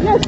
Yes,